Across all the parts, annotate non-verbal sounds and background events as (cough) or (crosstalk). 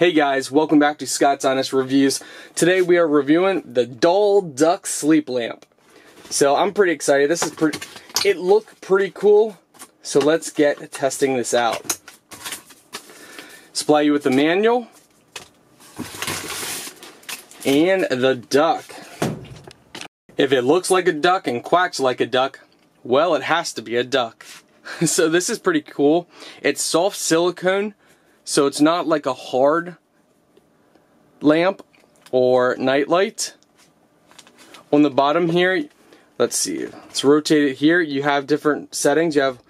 Hey guys, welcome back to Scott's Honest Reviews. Today we are reviewing the Dull Duck Sleep Lamp. So I'm pretty excited. This is pretty, it looked pretty cool. So let's get testing this out. Supply you with the manual and the duck. If it looks like a duck and quacks like a duck, well, it has to be a duck. (laughs) so this is pretty cool. It's soft silicone so it's not like a hard lamp or nightlight. On the bottom here, let's see, let's rotate it here. You have different settings. You have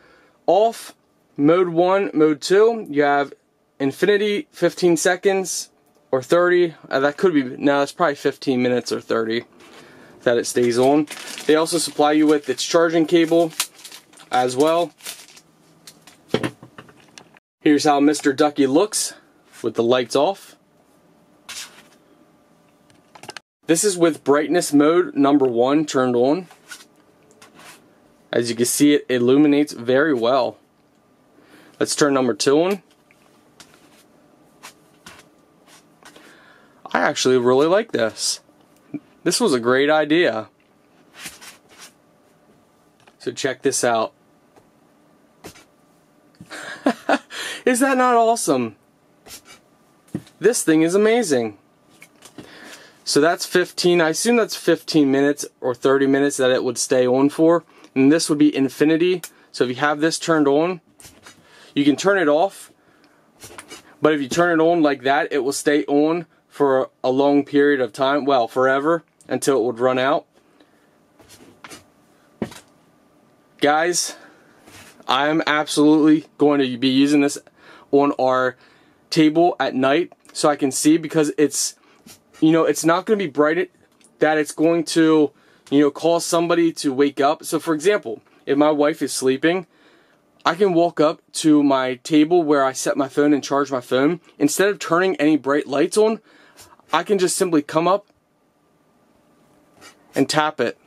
off, mode 1, mode 2. You have infinity, 15 seconds or 30. Uh, that could be, no, that's probably 15 minutes or 30 that it stays on. They also supply you with its charging cable as well. Here's how Mr. Ducky looks with the lights off. This is with brightness mode number one turned on. As you can see, it illuminates very well. Let's turn number two on. I actually really like this. This was a great idea. So check this out. (laughs) Is that not awesome? This thing is amazing. So that's 15, I assume that's 15 minutes or 30 minutes that it would stay on for. And this would be infinity. So if you have this turned on, you can turn it off. But if you turn it on like that, it will stay on for a long period of time. Well, forever until it would run out. Guys, I'm absolutely going to be using this on our table at night so I can see because it's, you know, it's not going to be bright that it's going to, you know, cause somebody to wake up. So for example, if my wife is sleeping, I can walk up to my table where I set my phone and charge my phone. Instead of turning any bright lights on, I can just simply come up and tap it.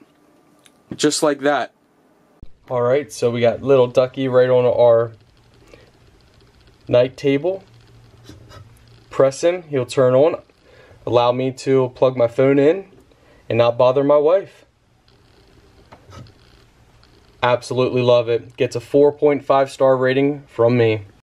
Just like that. Alright, so we got little ducky right on our night table. Press him, he'll turn on. Allow me to plug my phone in and not bother my wife. Absolutely love it. Gets a 4.5 star rating from me.